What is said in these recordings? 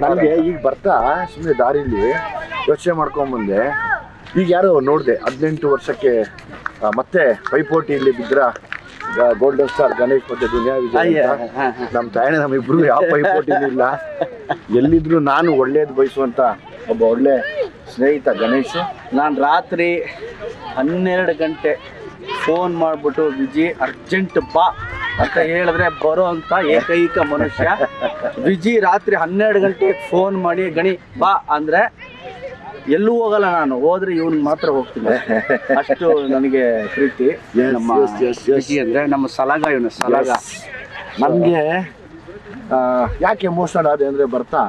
ನನಗೆ ಈಗ ಬರ್ತಾ ಸುಮ್ಮನೆ ದಾರಿಲಿ ಯೋಚನೆ ಮಾಡ್ಕೊಂಬಂದೆ ಈಗ ಯಾರು ನೋಡಿದೆ ಹದಿನೆಂಟು ವರ್ಷಕ್ಕೆ ಆ, ಮತ್ತೆ ಪೈಪೋಟಿಯಲ್ಲಿ ಬಿದ್ರ ಗೋಲ್ಡನ್ ಸ್ಟಾರ್ ಗಣೇಶ್ ಮತ್ತೆ ದುನಿಯಾ ವಿಜಯ್ ಅಂತ. ನಮ್ಮ ತಾಯಣ್ಣ ನಮ್ಮಿಬ್ರು ಯಾವ ಪೈಪೋಟಿ ಇಲ್ಲ. ಎಲ್ಲಿದ್ರು ನಾನು ಒಳ್ಳೇದು ಬಯಸುವಂತ ಒಬ್ಬ ಒಳ್ಳೆ ಸ್ನೇಹಿತ ಗಣೇಶ್. ನಾನು ರಾತ್ರಿ ಹನ್ನೆರಡು ಗಂಟೆ ಫೋನ್ ಮಾಡಿಬಿಟ್ಟು ವಿಜಿ ಅರ್ಜೆಂಟ್ ಬಾ. ಅಂತ ಹೇಳಿದ್ರೆ ಬರೋ ಅಂತ ಏಕೈಕ ಮನುಷ್ಯ. ವಿಜಿ ರಾತ್ರಿ ಹನ್ನೆರಡು ಗಂಟೆಗೆ ಫೋನ್ ಮಾಡಿ ಗಣಿ ಬಾ. ಅಂದ್ರೆ ಎಲ್ಲೂ ಹೋಗಲ್ಲ ನಾನು. ಹೋದ್ರೆ ಇವನ್ ಮಾತ್ರ ಹೋಗ್ತೀನಿ. ಅಷ್ಟು ನನಗೆ ಪ್ರೀತಿ. ನಮ್ಮ. ವಿಜಿ ಅಂದ್ರೆ ನಮ್ಮ ಸಲಗ ಇವನು ಸಲಗ. ನನಗೆ ಯಾಕೆ ಎಮೋಷನಲ್ ಆದೆ ಅಂದ್ರೆ ಬರ್ತಾ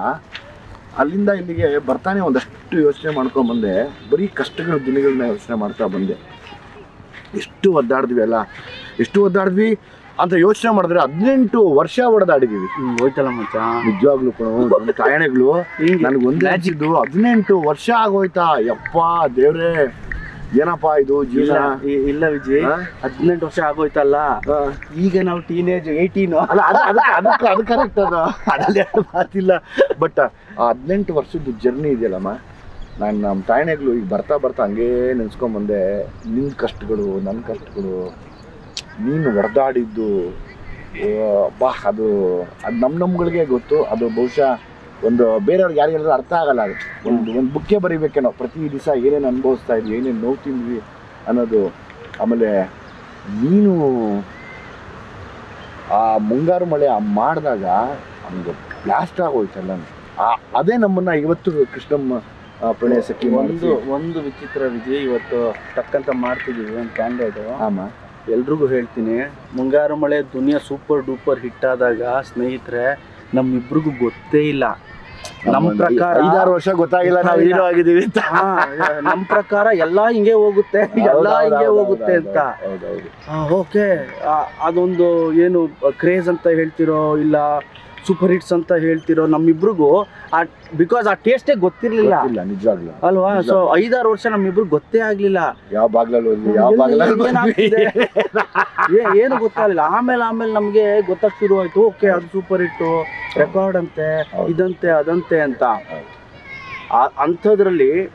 ಅಲ್ಲಿಂದ ಇಲ್ಲಿಗೆ ಬರ್ತಾನೆ ಒಂದಷ್ಟು ಯೋಚನೆ ಮಾಡ್ಕೊಂಡು ಬಂದೆ. ಬರೀ ಕಷ್ಟಗಳ ದಿನಗಳನ್ನ ಯೋಚನೆ ಮಾಡ್ತಾ ಬಂದೆ. ಎಷ್ಟು ಒದ್ದಾಡಿದ್ವಿ ಅಲ್ಲ? ಎಷ್ಟು ಒದ್ದಾಡಿದ್ವಿ? ಅಂತ ಯೋಚನೆ ಮಾಡಿದ್ರೆ ಹದಿನೆಂಟು ವರ್ಷ ಹೊಡೆದಾಡಿದೀವಿ ಹೋಯ್ತಲ್ಲ ಮಚ್ಚ. ನಿಜವಾಗ್ಲೂ ತಾಯಣೆಗಳು ಮ್ಯಾಚ್ ನನಗೆ ಒಂದೇ ಅನ್ಸಿದ್ದು ಹದಿನೆಂಟು ವರ್ಷ ಆಗೋಯ್ತಾ. ಯಪ್ಪ ದೇವ್ರೇ. ಏನಪ್ಪಾ ಇದು ಜೀವನ? ಇಲ್ಲ ವಿಜಯ್? ಹದಿನೆಂಟು ವರ್ಷ ಆಗೋಯ್ತಲ್ಲ. ಈಗ ನಾವು ಟೀನೇಜ್ ಏಯ್ಟೀನು ಅಲ್ಲ ಅದು ಅದು ಅದಕ್ಕೆ ಅದು ಕರೆಕ್ಟ್ ಅದು. ಅದ್ರಲ್ಲಿ ಮಾತಿಲ್ಲ. ಬಟ್ ಆ ಹದಿನೆಂಟು ವರ್ಷದ ಜರ್ನಿ ಇದೆಯಲ್ಲಮ್ಮ ನಾನು ನಮ್ಮ ತಾಯಣೆಗಳು ಈಗ ಬರ್ತಾ ಬರ್ತಾ ಹಂಗೇ ನೆನ್ಸ್ಕೊಂಬಂದೆ. ನಿನ್ನ ಕಷ್ಟಗಳು ನನ್ನ ಕಷ್ಟಗಳು. ನೀನು ಹೊಡೆದಾಡಿದ್ದು ಬಾ ಅದು ಅದು ನಮ್ಮ ನಮ್ಗಳಿಗೆ ಗೊತ್ತು ಅದು ಬಹುಶಃ ಒಂದು ಬೇರೆಯವ್ರಿಗೆ ಯಾರಿಗಾದ್ರೂ ಅರ್ಥ ಆಗಲ್ಲ ಅದು. ಒಂದು ಒಂದು ಬುಕ್ಕೆ ನಾವು. ಪ್ರತಿ ದಿವಸ ಏನೇನು ಅನುಭವಿಸ್ತಾ ಇದ್ವಿ ಏನೇನು ನೋವು ತಿಂದ್ವಿ ಅನ್ನೋದು ಆಮೇಲೆ ನೀನು ಆ ಮುಂಗಾರು ಮಳೆ ಆ ಮಾಡಿದಾಗ ನಮ್ಗೆ ಬ್ಲಾಸ್ಟ್ ಆಗೋಯ್ತಲ್ಲ ಆ ಅದೇ ನಮ್ಮನ್ನ ಇವತ್ತು ಕೃಷ್ಣಮ್ಮ ಪ್ರಣಯ ಸಖಿ ಒಂದು ಒಂದು ಒಂದು ವಿಚಿತ್ರ ವಿಜಯ್ ಇವತ್ತು ತಕ್ಕಂತ ಮಾಡ್ತಿದ್ದೀವಿ ಒಂದು ಕ್ಯಾಂಡಿಡೇಟು ಆಮ. ಎಲ್ರಿಗೂ ಹೇಳ್ತೀನಿ ಮುಂಗಾರು ಮಳೆ ದುನಿಯಾ ಸೂಪರ್ ಡೂಪರ್ ಹಿಟ್ ಆದಾಗ ಸ್ನೇಹಿತರೆ ನಮ್ಮಿಬ್ರಿಗೂ ಗೊತ್ತೇ ಇಲ್ಲ. ನಮ್ಮ ಪ್ರಕಾರ ಐದಾರು ವರ್ಷ ಗೊತ್ತಾಗಿಲ್ಲ ನಾವು ಹೀರೋ ಆಗಿದ್ದೀವಿ ಅಂತ. ನಮ್ಮ ನಮ್ ಪ್ರಕಾರ ಎಲ್ಲಾ ಹಿಂಗೆ ಹೋಗುತ್ತೆ ಎಲ್ಲಾ ಹಿಂಗೆ ಹೋಗುತ್ತೆ ಅಂತ. ಓಕೆ ಅದೊಂದು ಏನು ಕ್ರೇಜ್ ಅಂತ ಹೇಳ್ತಿರೋ ಇಲ್ಲ ಸೂಪರ್ ಹಿಟ್ಸ್ ಅಂತ ಹೇಳ್ತಿರೋ ನಮ್ಮಿಬ್ರಿಗೂ ಆ ಬಿಕಾಸ್ ಆ ಟೇಸ್ಟೇ ಗೊತ್ತಿರಲಿಲ್ಲ. ನಿಜ ನಿಜವಾಗ್ಲು. ಅಲ್ವಾ? ಸೊ ಐದಾರು ವರ್ಷ ನಮ್ಮಿಬ್ರು ಗೊತ್ತೇ ಆಗ್ಲಿಲ್ಲ. ಯಾವ ಬಾಗ್ಲಲ್ಲಿ ಹೋದ್ವಿ ಯಾವ ಎಲ್ಲಿ ಬಾಗ್ಲಲ್ಲಿ ಏನಾಗ್ತಿದೆ? ಏ- ಏನು ಗೊತ್ತಾಗಲಿಲ್ಲ. ಆಮೇಲೆ ಆಮೇಲೆ ನಮಗೆ ಗೊತ್ತಾಗ್ ಶುರು ಆಯ್ತು. ಓಕೆ ಅದು ಸೂಪರ್ ಹಿಟ್ಟು ರೆಕಾರ್ಡ್ ಅಂತೆ ಹೌದು. ಇದಂತೆ ಅದಂತೆ ಅಂತ. ಹೌದು. ಅಂಥದ್ರಲ್ಲಿ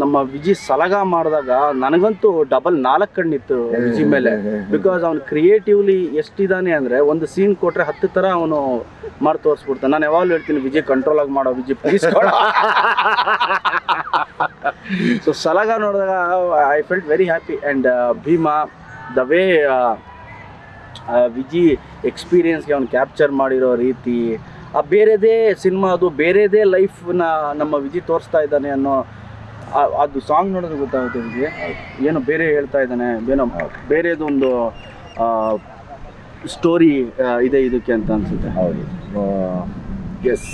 ನಮ್ಮ ವಿಜಿ ಸಲಗ ಮಾಡಿದಾಗ ನನಗಂತೂ ಡಬಲ್ ನಾಲ್ಕು ಕಣ್ಣಿತ್ತು ವಿಜಿ ಮೇಲೆ. ಬಿಕಾಸ್ ಅವ್ನು ಕ್ರಿಯೇಟಿವ್ಲಿ ಎಷ್ಟಿದಾನೆ ಅಂದ್ರೆ ಒಂದು ಸೀನ್ ಕೊಟ್ಟರೆ ಹತ್ತು ತರ ಅವನು ಮಾಡಿ ತೋರಿಸ್ಬಿಡ್ತಾನೆ. ನಾನು ಯಾವಾಗಲೂ ಹೇಳ್ತೀನಿ ವಿಜಿ ಕಂಟ್ರೋಲ್ ಆಗಿ ಮಾಡೋ ವಿಜಿ ಪ್ಲೀಸ್ ಸೊ ಸಲಗ ನೋಡಿದಾಗ I felt very happy and Bheema the way Viji ಎಕ್ಸ್ಪೀರಿಯನ್ಸ್ಗೆ ಅವ್ನು ಕ್ಯಾಪ್ಚರ್ ಮಾಡಿರೋ ರೀತಿ ಆ ಬೇರೆದೇ ಸಿನಿಮಾ ಅದು ಬೇರೆದೇ ಲೈಫ್ನ ನಮ್ಮ ವಿಜಿ ತೋರಿಸ್ತಾ ಇದ್ದಾನೆ ಅನ್ನೋ ಅದು ಸಾಂಗ್ ನೋಡಿದ್ರೆ ಗೊತ್ತಾಗುತ್ತೆ ನಿಮಗೆ. ಏನೋ ಬೇರೆ ಹೇಳ್ತಾ ಇದ್ದಾನೆ, ಏನೋ ಬೇರೆದೊಂದು ಸ್ಟೋರಿ ಇದೆ ಇದಕ್ಕೆ ಅಂತ ಅನ್ಸುತ್ತೆ. ಹೌದು. ಎಸ್